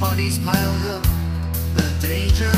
bodies piled up, the danger